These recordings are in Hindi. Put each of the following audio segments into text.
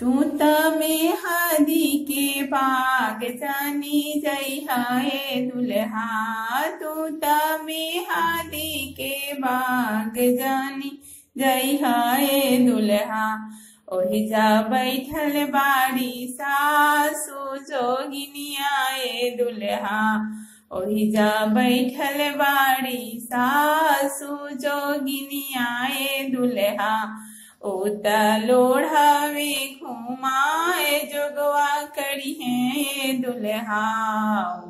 तू त मेहदी के बाग जानी जई है दुल्हा तू त मेहदी के बाग जानी जई है दुल्हा ओहि जा बैठल बाड़ी सासु जोगिनिया ए दुल्हा ओहि जा बैठल बाड़ी सासु जोगिनी ए दुल्हा। ओत लोढ़ावे घुमाए, जोगवा करी है दुल्हा।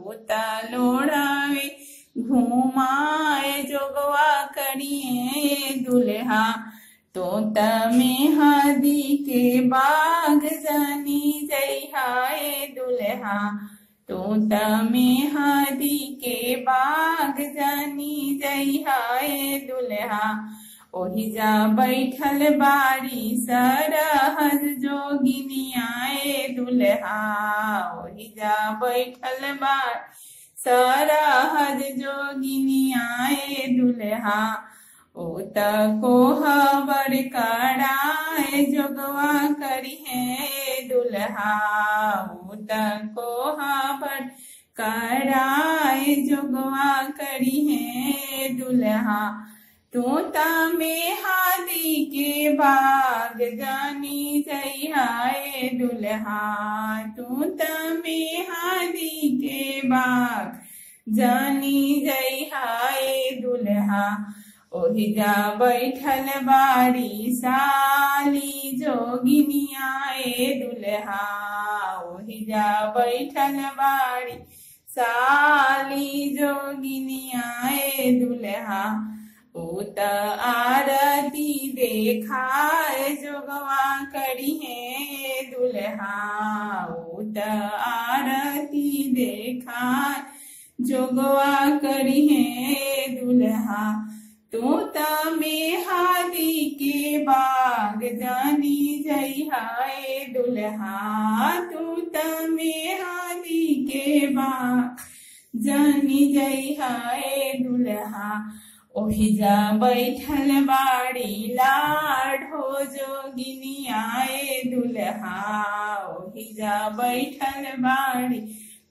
ओत लोढ़ावे घुमाए, जोगवा करी है दुल्हा। तो तमें हदी के बाग जानी जई हाय दुल्हा। तो तमें हदी के बाग जानी जई हाय दुल्हा। ओहि जा बैठल बाड़ी सरहद जोगिनियाए दुल्हा। ओहि जा बैठल बाड़ी सरहद जोगिनियाए दुल्हा। ओ को हबर कराए जोगवा करी है दुल्हा। ओ को हबर कराए जोगवा करी है दुल्हा। तोता में हादी के बाग जानी जई हाय दुल्हा। तोता में हादी के बाग जानी जई हाय दुल्हा। ओहि जा बैठल बारी साली जोगिनिया ए दुल्हा। ओहि जा बैठल बारी साली जोगिनिया ए दुल्हा। उत आरती देखा जोगवा करी है दुल्हा। उत आरती देखाए जोगवा करी है दुल्हा। तो में हादी के बाग जानी जई हाय दुल्हा तू में हादी के बाग जानी जई हाय दुल्हा ओहि जा बैठल बाड़ी लाढो जोगिनियाए दुल्हा ओहि जा बैठल बाड़ी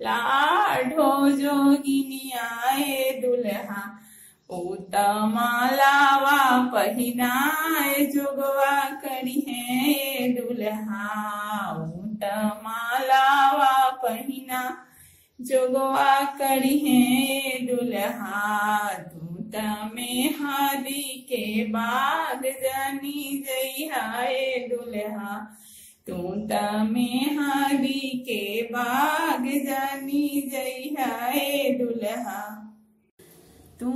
लाढो जोगिनियाए दुल्हा मालावा पहिनाए जोगवा करी है दुल्हा उत मालावा पहिना जोगवा करी है दुल्हा दूत में हादी के बाग जानी जई हाय दुल्हा तूत में हादी के बाग जानी जई हाय दुल्हा तू